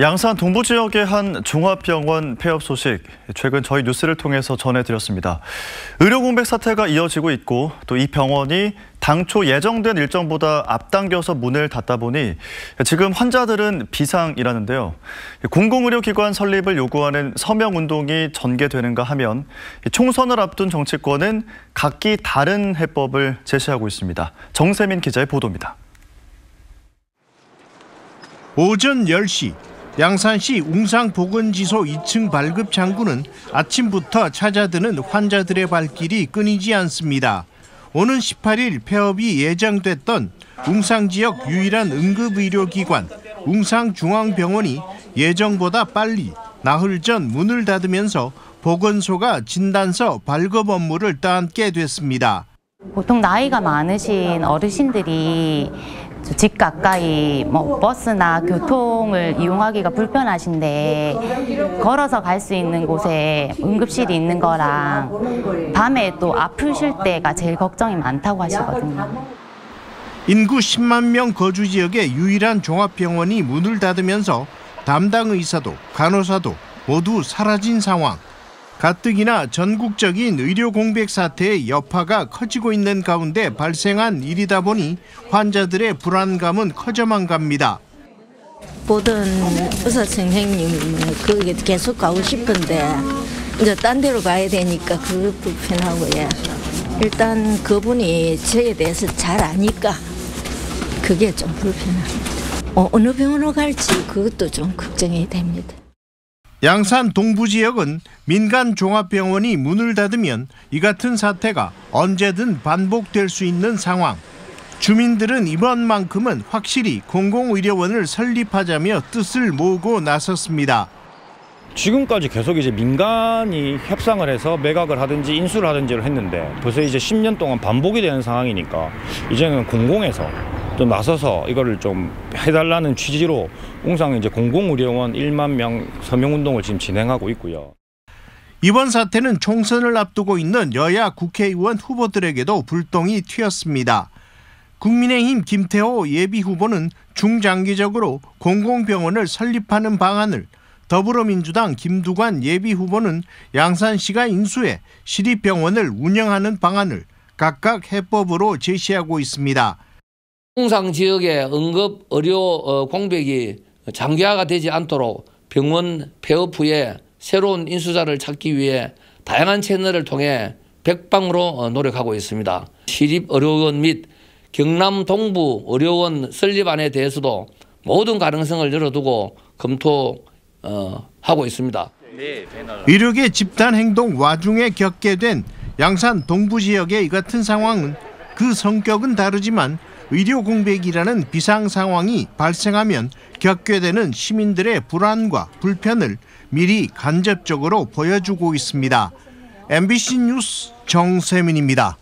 양산 동부 지역의 한 종합병원 폐업 소식 최근 저희 뉴스를 통해서 전해드렸습니다. 의료 공백 사태가 이어지고 있고 또 이 병원이 당초 예정된 일정보다 앞당겨서 문을 닫다 보니 지금 환자들은 비상이라는데요. 공공의료기관 설립을 요구하는 서명운동이 전개되는가 하면 총선을 앞둔 정치권은 각기 다른 해법을 제시하고 있습니다. 정세민 기자의 보도입니다. 오전 10시 양산시 웅상보건지소 2층 발급 창구는 아침부터 찾아드는 환자들의 발길이 끊이지 않습니다. 오는 18일 폐업이 예정됐던 웅상 지역 유일한 응급의료기관 웅상중앙병원이 예정보다 빨리 나흘 전 문을 닫으면서 보건소가 진단서 발급 업무를 떠안게 됐습니다. 보통 나이가 많으신 어르신들이 집 가까이 뭐 버스나 교통을 이용하기가 불편하신데 걸어서 갈 수 있는 곳에 응급실이 있는 거랑 밤에 또 아프실 때가 제일 걱정이 많다고 하시거든요. 인구 10만 명 거주 지역의 유일한 종합병원이 문을 닫으면서 담당 의사도 간호사도 모두 사라진 상황. 가뜩이나 전국적인 의료 공백 사태의 여파가 커지고 있는 가운데 발생한 일이다 보니 환자들의 불안감은 커져만 갑니다. 보던 의사 선생님 거기 계속 가고 싶은데 이제 딴 데로 가야 되니까 그 불편하고요. 일단 그분이 저에 대해서 잘 아니까 그게 좀 불편합니다. 어, 어느 병원으로 갈지 그것도 좀 걱정이 됩니다. 양산 동부 지역은 민간 종합병원이 문을 닫으면 이 같은 사태가 언제든 반복될 수 있는 상황. 주민들은 이번만큼은 확실히 공공의료원을 설립하자며 뜻을 모으고 나섰습니다. 지금까지 계속 이제 민간이 협상을 해서 매각을 하든지 인수를 하든지를 했는데 벌써 이제 10년 동안 반복이 되는 상황이니까 이제는 공공에서 좀 나서서 이거를 좀 해달라는 취지로 웅상 이제 공공의료원 1만 명 서명 운동을 지금 진행하고 있고요. 이번 사태는 총선을 앞두고 있는 여야 국회의원 후보들에게도 불똥이 튀었습니다. 국민의힘 김태호 예비 후보는 중장기적으로 공공병원을 설립하는 방안을 더불어민주당 김두관 예비 후보는 양산시가 인수해 시립병원을 운영하는 방안을 각각 해법으로 제시하고 있습니다. 홍상 지역의 응급 의료 어, 공백이 장기화가 되지 않도록 병원 폐업 후에 새로운 인수자를 찾기 위해 다양한 채널을 통해 백방으로 어, 노력하고 있습니다. 시립의료원 및 경남 동부 의료원 설립안에 대해서도 모든 가능성을 열어두고 검토하고 어, 있습니다. 의료계 집단 행동 와중에 겪게 된 양산 동부 지역의 이 같은 상황은 그 성격은 다르지만 의료 공백이라는 비상 상황이 발생하면 겪게 되는 시민들의 불안과 불편을 미리 간접적으로 보여주고 있습니다. MBC 뉴스 정세민입니다.